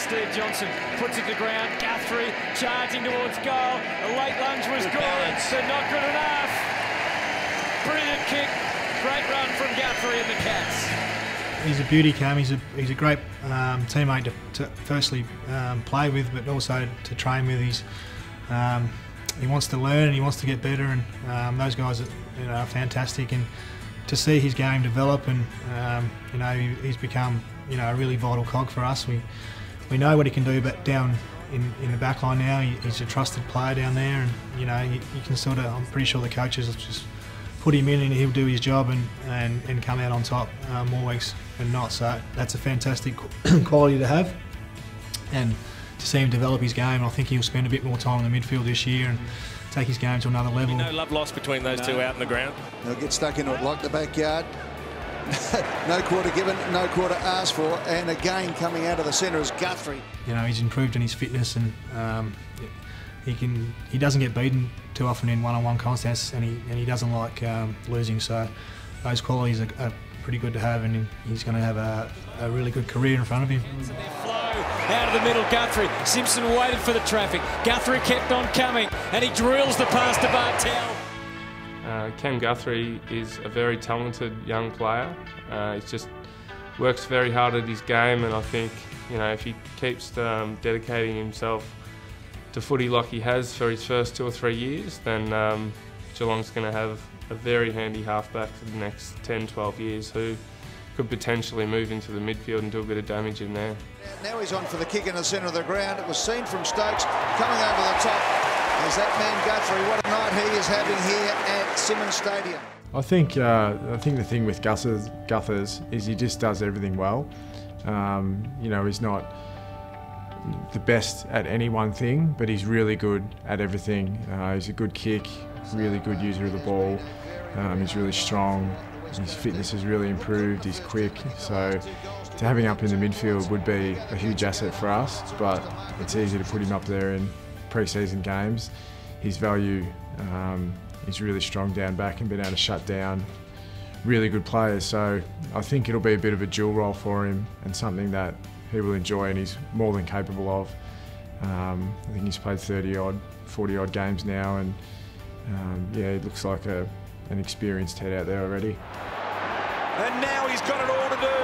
Steve Johnson puts it to ground. Guthrie charging towards goal. A late lunge was good, balance. but not good enough. Brilliant kick. Great run from Guthrie and the Cats. He's a beauty, Cam. He's a he's a great um, teammate to, to firstly um, play with, but also to train with. He's um, he wants to learn and he wants to get better, and um, those guys are, you know, are fantastic. And to see his game develop, and um, you know, he, he's become you know a really vital cog for us. We we know what he can do, but down in, in the back line now, he, he's a trusted player down there, and you know, you, you can sort of. I'm pretty sure the coaches have just put him in and he'll do his job and, and, and come out on top uh, more weeks than not. So that's a fantastic quality to have. And to see him develop his game, I think he'll spend a bit more time in the midfield this year and take his game to another level. No love lost between those no. two out in the ground. They'll get stuck into it like the backyard. no quarter given, no quarter asked for, and again coming out of the centre is Guthrie. You know, he's improved in his fitness and um, he can he doesn't get beaten too often in one-on-one contests, and he and he doesn't like um, losing. So those qualities are, are, pretty good to have, and he's going to have a, a, really good career in front of him. Out of the middle, Guthrie. Simpson waited for the traffic. Guthrie kept on coming, and he drills the pass to Bartel. Uh, Cam Guthrie is a very talented young player. Uh, he just works very hard at his game, and I think you know if he keeps um, dedicating himself to footy like he has for his first two or three years, then um, Geelong's going to have a very handy halfback for the next 10, 12 years who could potentially move into the midfield and do a bit of damage in there. Now he's on for the kick in the centre of the ground. It was seen from Stokes coming over the top. Is that man Guthrie? What a night he is having here at Simonds Stadium. I think uh, I think the thing with Guthers, Guthers is he just does everything well. Um, you know, he's not the best at any one thing, but he's really good at everything. Uh, he's a good kick, really good user of the ball. Um, he's really strong. His fitness has really improved. He's quick. So to have him up in the midfield would be a huge asset for us, but it's easy to put him up there in pre-season games. His value um, is really strong down back and been able to shut down really good players. So I think it'll be a bit of a dual role for him and something that he will enjoy and he's more than capable of. Um, I think he's played 30 odd, 40 odd games now, and um, yeah, he looks like a, an experienced head out there already. And now he's got it all to do.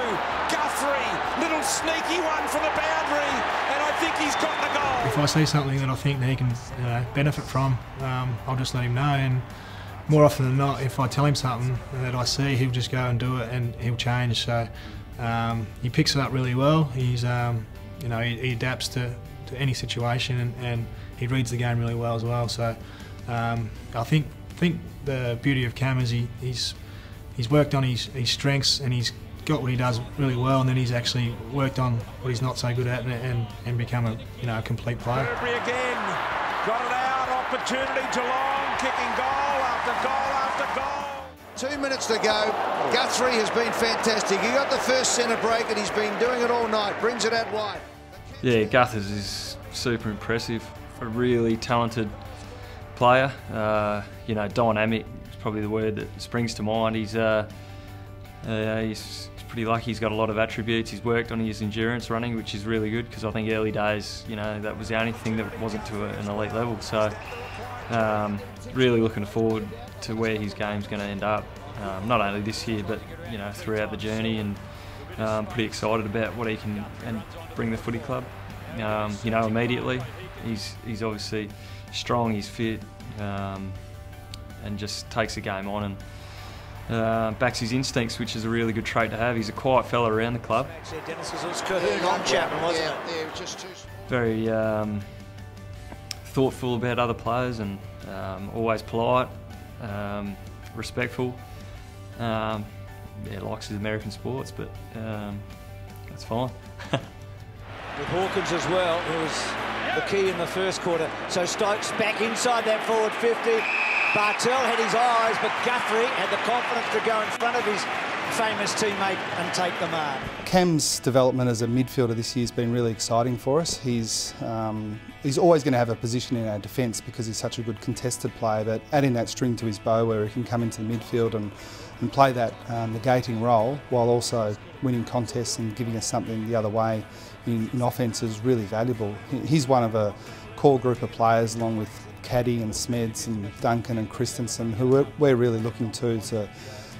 Guthrie, little sneaky one from the boundary, and I think he's got the goal. If I see something that I think that he can know, benefit from, um, I'll just let him know. And more often than not, if I tell him something that I see, he'll just go and do it, and he'll change. So. Um, he picks it up really well. He's, um, you know, he, he, adapts to, to any situation and, and, he reads the game really well as well. So um, I think think the beauty of Cam is he, he's he's worked on his, his strengths and he's got what he does really well, and then he's actually worked on what he's not so good at and and, and become a you know a complete player. Burberry again got it out. Opportunity Geelong kicking goal after goal after goal. Two minutes to go. Guthrie has been fantastic. He got the first centre break and he's been doing it all night. Brings it out wide. Yeah, Guthers is super impressive. A really talented player. Uh, you know, dynamic is probably the word that springs to mind. He's, uh, uh, he's pretty lucky. He's got a lot of attributes. He's worked on his endurance running, which is really good because I think early days, you know, that was the only thing that wasn't to an elite level. So, um, really looking forward to where his game's going to end up. Um, not only this year, but you know throughout the journey, and um, pretty excited about what he can and bring the footy club. Um, you know, immediately, he's he's obviously strong, he's fit, um, and just takes the game on and. Uh, backs his instincts, which is a really good trait to have. He's a quiet fella around the club. Dennis was on Chapman, wasn't yeah, it? just too... Very um, thoughtful about other players and um, always polite um, respectful. Um, yeah, likes his American sports, but um, that's fine. With Hawkins as well, who was the key in the first quarter. So Stokes back inside that forward 50. Bartel had his eyes, but Guthrie had the confidence to go in front of his famous teammate and take the mark. Cam's development as a midfielder this year has been really exciting for us. He's um, he's always going to have a position in our defence because he's such a good contested player, but adding that string to his bow where he can come into the midfield and, and play that um, negating role while also winning contests and giving us something the other way in, in offence is really valuable. He's one of a core group of players along with Caddy and Smeds and Duncan and Christensen who we're, we're really looking to to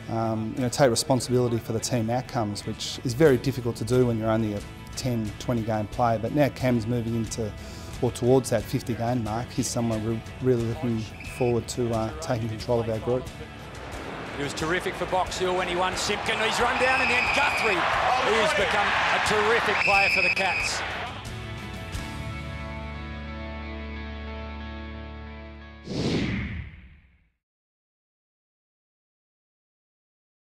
um, you know, take responsibility for the team outcomes, which is very difficult to do when you're only a 10, 20 game player. But now Cam's moving into or towards that 50 game mark. He's someone we're really looking forward to uh, taking control of our group. He was terrific for Box Hill when he won Simpkin. He's run down and then Guthrie, who's become a terrific player for the Cats.